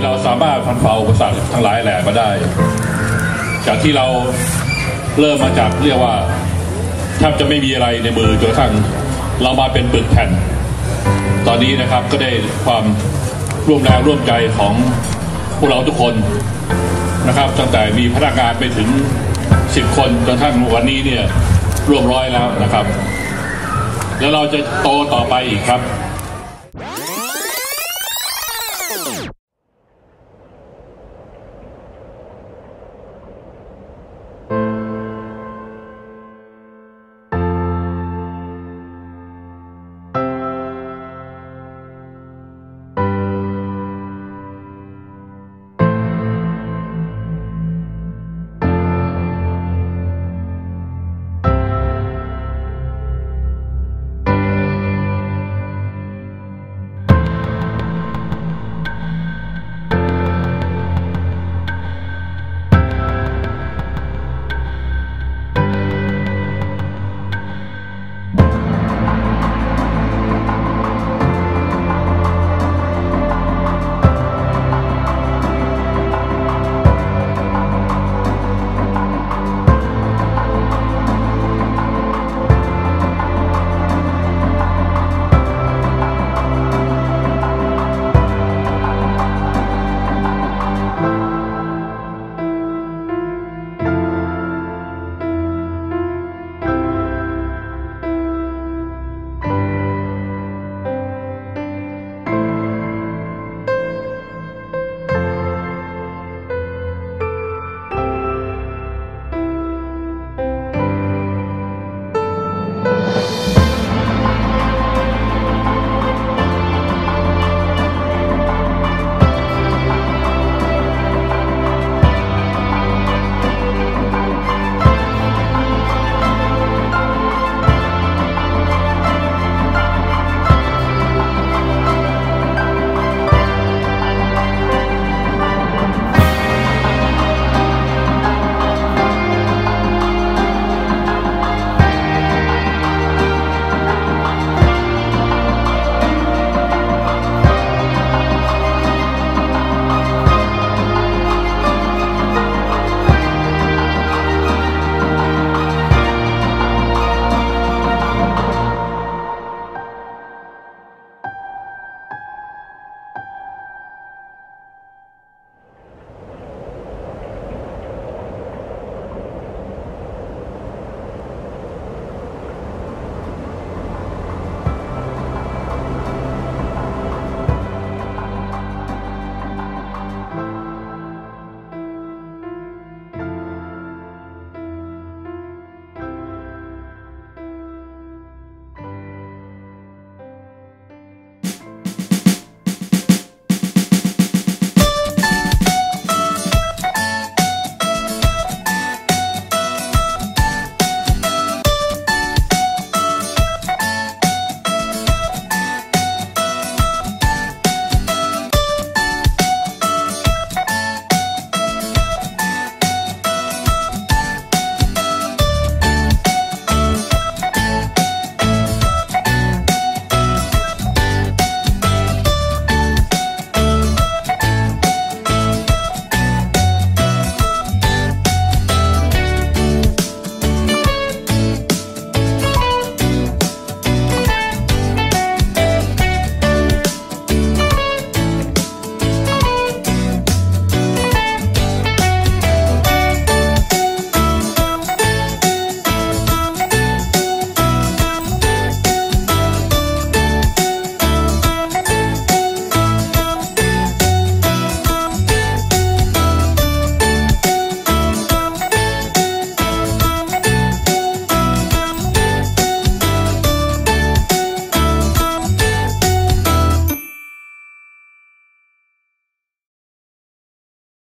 ที่เราสามารถฟันฝ่าอุปสรรคทั้งหลายแหล่มาได้ จากที่เราเริ่มมาจากเรียกว่าแทบจะไม่มีอะไรในมือจนกระทั่งเรามาเป็นปึกแผ่น ตอนนี้นะครับก็ได้ความร่วมแรงร่วมใจของพวกเราทุกคนนะครับ ตั้งแต่มีพนักงานไปถึง 10 คนจนทั้งวันนี้เนี่ยร่วมร้อยแล้วนะครับ แล้วเราจะโตต่อไปอีกครับ